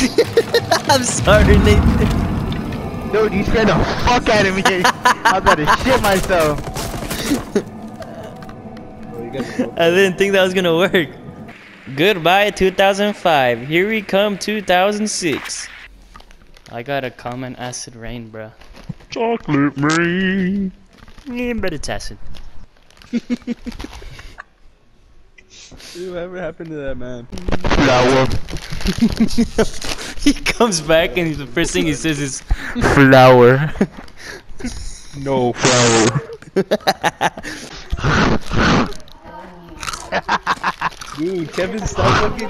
I'm sorry, Nathan. Dude, you scared the fuck out of me. I was about to shit myself. I didn't think that was gonna work. Goodbye 2005. Here we come 2006. I got a common acid rain, bro. Chocolate rain. Yeah, but it's acid. Dude, whatever happened to that man? Flower. he comes back and the first thing he says is, Flower. No. Flower. Dude, Kevin, stop fucking.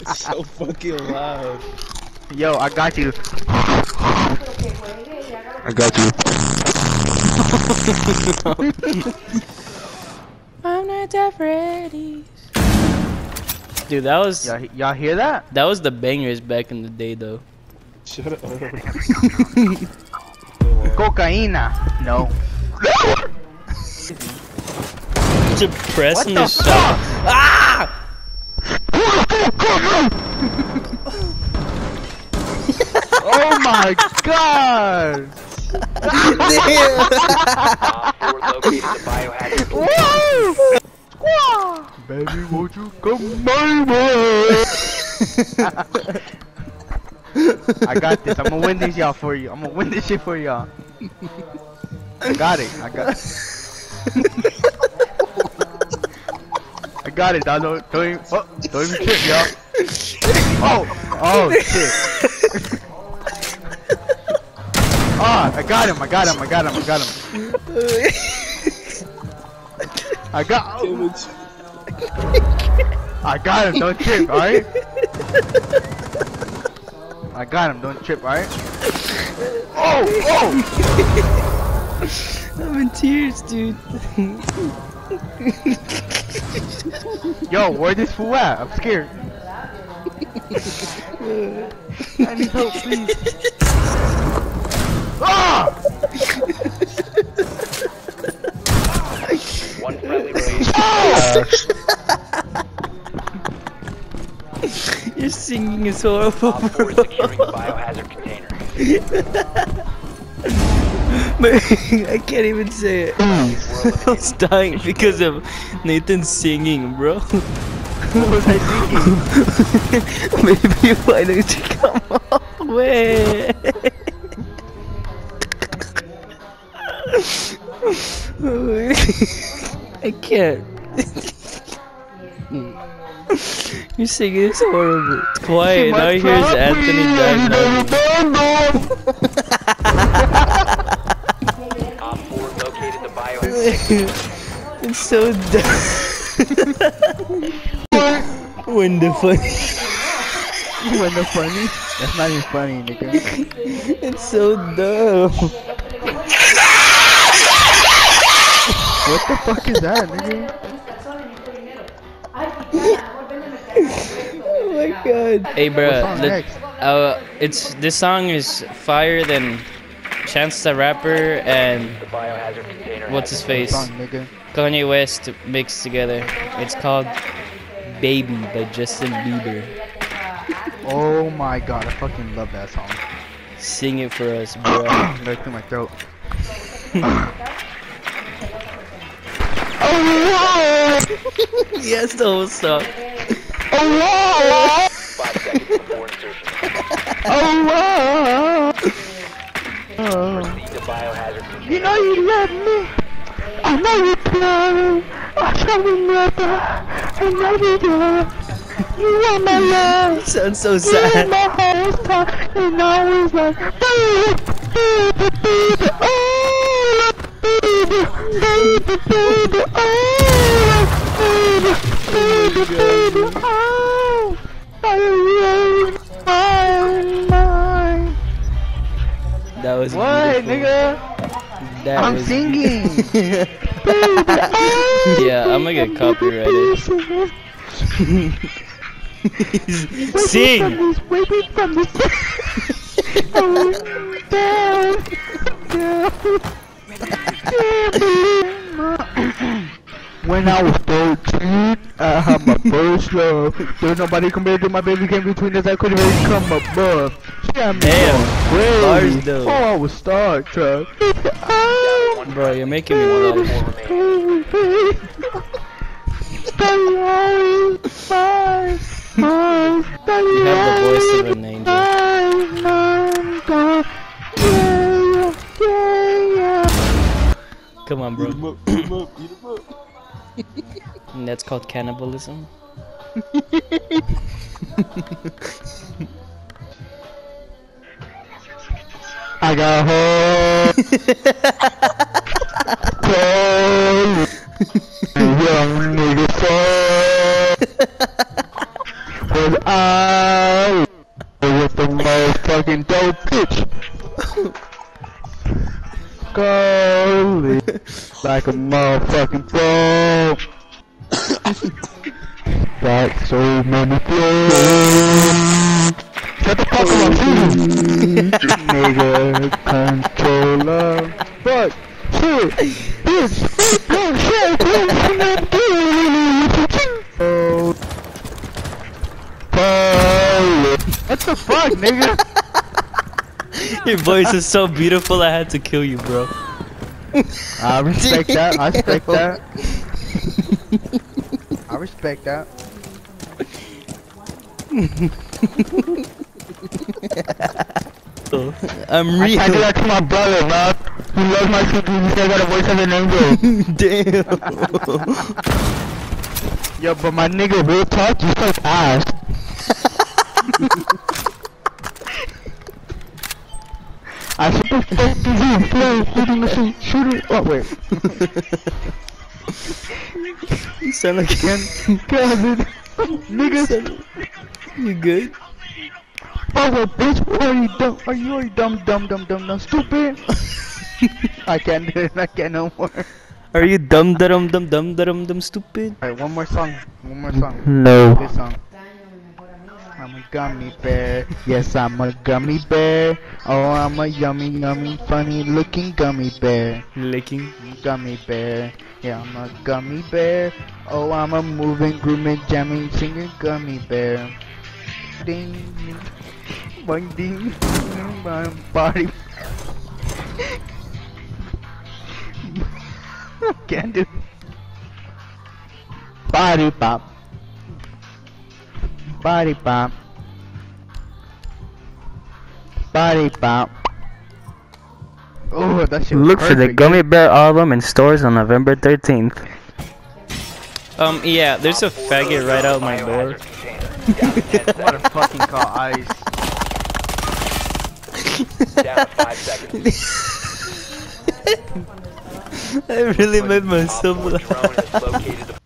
it's so fucking loud. Yo, I got you. I got you. I'm not ready. Dude, that was Y'all, y'all hear that? that was the bangers back in the day, though. Shut up. Cocaína. No. Suppressing What the the shot. Ah! oh my god! Woo! Baby, won't you come my way? I got this. I'm gonna win this y'all for you. I'm gonna win this shit for y'all. I got it. I got. It. I got it. Don't, don't even. Oh, don't even trip, y'all. Oh, oh shit. Ah, I got him. I got him. I got him. I got him. I got. I got him. Don't trip. All right. I got him. Don't trip. All right. Oh, oh. I'm in tears, dude. Yo, where this fool at? I'm scared. I need help, please. Ah! Your singing is horrible, OPFOR is bro. biohazard container. I can't even say it. I was dying because of Nathan singing, bro. What was I thinking? Maybe why don't you come away? I can't. Your singing is horrible. It's quiet. Now here's Anthony Dagnan. OPFOR located the biohazard. It's so dumb. when the funny. When the funny? That's not even funny, nigga. It's so dumb. What the fuck is that, nigga? Oh my god. Hey, bro. What song next? uh, it's this song is fire than Chance the Rapper and The biohazard container. what's his face Song, nigga. Kanye West mixed together. It's called Baby by Justin Bieber. Oh my god, I fucking love that song. Sing it for us, bro. right through my throat. Oh, yes, the whole song. Five seconds before insertion. Oh, Proceed to biohazard container. You know you love me. I know you love I shall remember. I know you do. You are my love. Sounds so You are sad. my whole time. And always like, That was What, beautiful. nigga? That I'm was singing. yeah, I'm gonna get copyrighted. Sing. Waiting from the oh, down, down. Can't believe my- When I was 13, I had my first love. There's nobody compared to my baby came between us. I couldn't even come above. She had me Damn. crazy. Oh, I was Star Trek. Bro, you're making me blush. Four remaining. You have the voice of an on, bro. And that's called cannibalism. I got home. Young nigga fuck. Was I with the motherfucking dope bitch? Golly, like a motherfucking pro. Got so many flows. Shut the fuck up, I'm Nigga, controller. Fuck. Shit. Bitch. No shit. Oh. Fuck. What the fuck, nigga? Your voice is so beautiful, I had to kill you, bro. I respect that. I respect that. I respect that. I'm I real. do that to my brother, man. He loves my shit. He said I got a voice of an angel. Damn. Yo, but my nigga, real talk, you suck ass. I should have fucked the room, play, shooting the shoot, shoot it. Oh, wait. You sound like Again, God, nigga. you good. Oh, bitch, are you dumb? Are you, are you dumb, dumb, dumb, dumb, dumb, stupid? I can't do it, I can't no more. Are you dumb dum dumb, dumb, dumb, dumb, stupid? Alright, one more song, one more song. No. This song. I'm a gummy bear. Yes, I'm a gummy bear. Oh, I'm a yummy, yummy, funny looking gummy bear. Licking. Gummy bear. Yeah, I'm a gummy bear. Oh, I'm a moving, grooming, jamming, singing gummy bear. Ding, ding, boing, ding, boing, body. Can't do. Body pop. Body pop. Body pop. Oh, that shit was Look for the Gummy Bear album in stores on November 13th. Um, yeah, there's a faggot right out my door. Biohazard container. Down to 10 What a fucking call ice. Down 5 seconds. I really made myself laugh.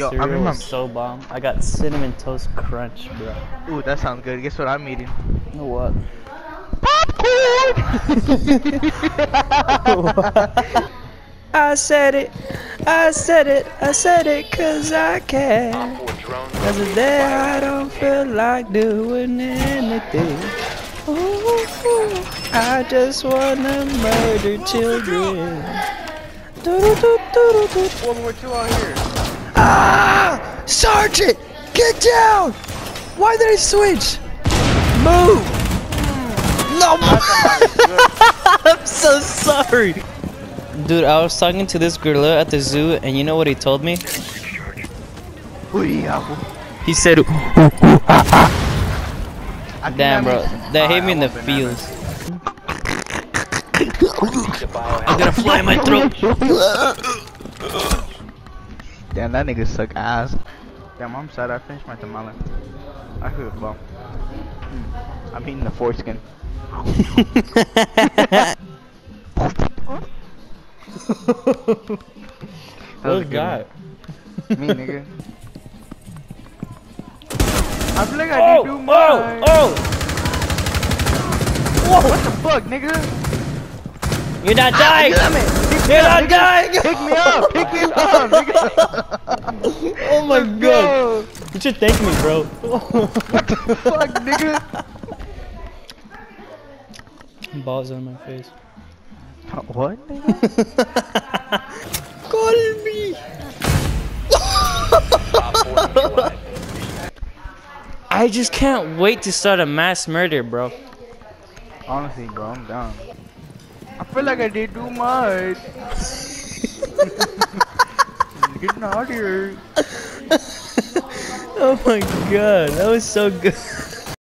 That Yo, I cereal remember- was so bomb. I got cinnamon toast crunch, bro. Ooh, that sounds good. Guess what I'm eating? What? Popcorn! I said it. I said it. I said it cause I can. OPFOR drone Cause today I don't feel like doing anything. Ooh, I just wanna murder children. World War II out here. Ah! Sergeant! Get down! Why did I switch? Move! No! I'm so sorry! Dude, I was talking to this gorilla at the zoo, and you know what he told me? He said, Damn, bro, that hit me in the feels. I'm gonna fly in my throat. Damn, that nigga suck ass. Damn, I'm sad I finished my tamale. I feel well. Mm, I'm eating the foreskin. That was What's good that? Me, nigga. I feel like I Oh, did too oh, much. oh! What the fuck, nigga? You're not dying! Damn it! You're not dying! Pick me up! Pick me up! Oh my god! Go! You should thank me, bro. Fuck, nigga! Balls on my face. What? Call me. OPFOR neutralized. I just can't wait to start a mass murder, bro. Honestly, bro, I'm down. I feel like I did too much. Get out here. Oh my god, that was so good.